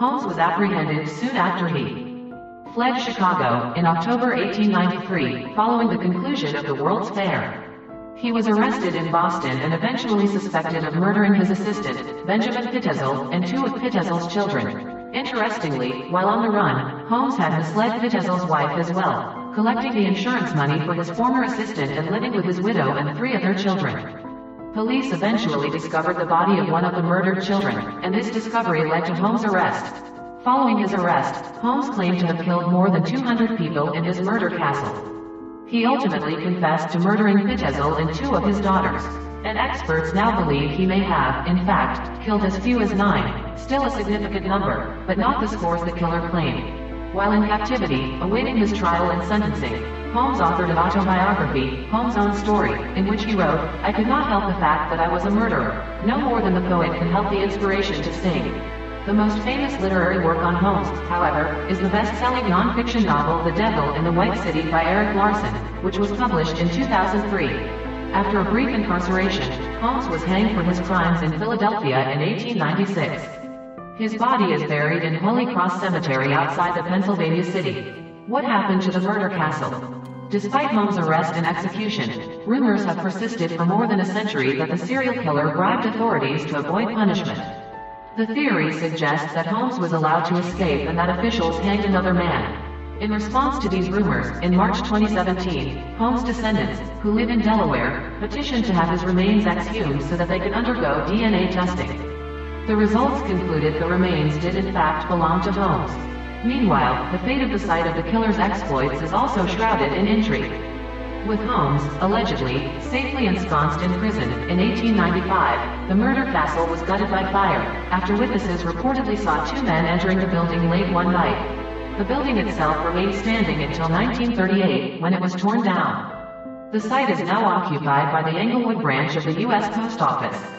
was apprehended soon after he fled Chicago in October 1893 following the conclusion of the World's Fair. He was arrested in Boston and eventually suspected of murdering his assistant, Benjamin Pitezel, and two of Pitezel's children. Interestingly, while on the run, Holmes had misled Pitezel's wife as well, collecting the insurance money for his former assistant and living with his widow and three of their children. Police eventually discovered the body of one of the murdered children, and this discovery led to Holmes' arrest. Following his arrest, Holmes claimed to have killed more than 200 people in his murder castle. He ultimately confessed to murdering Pitezel and two of his daughters. And experts now believe he may have, in fact, killed as few as nine, still a significant number, but not the scores the killer claimed. While in captivity, awaiting his trial and sentencing, Holmes authored an autobiography, Holmes' Own Story, in which he wrote, I could not help the fact that I was a murderer, no more than the poet can help the inspiration to sing. The most famous literary work on Holmes, however, is the best-selling non-fiction novel The Devil in the White City by Erik Larson, which was published in 2003. After a brief incarceration, Holmes was hanged for his crimes in Philadelphia in 1896. His body is buried in Holy Cross Cemetery outside the Pennsylvania City. What happened to the murder castle? Despite Holmes' arrest and execution, rumors have persisted for more than a century that the serial killer bribed authorities to avoid punishment. The theory suggests that Holmes was allowed to escape and that officials hanged another man. In response to these rumors, in March 2017, Holmes' descendants, who live in Delaware, petitioned to have his remains exhumed so that they could undergo DNA testing. The results concluded the remains did in fact belong to Holmes. Meanwhile, the fate of the site of the killer's exploits is also shrouded in intrigue with Holmes, allegedly, safely ensconced in prison. In 1895, the murder castle was gutted by fire, after witnesses reportedly saw two men entering the building late one night. The building itself remained standing until 1938, when it was torn down. The site is now occupied by the Englewood branch of the U.S. Post Office.